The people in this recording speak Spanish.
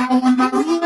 I wanna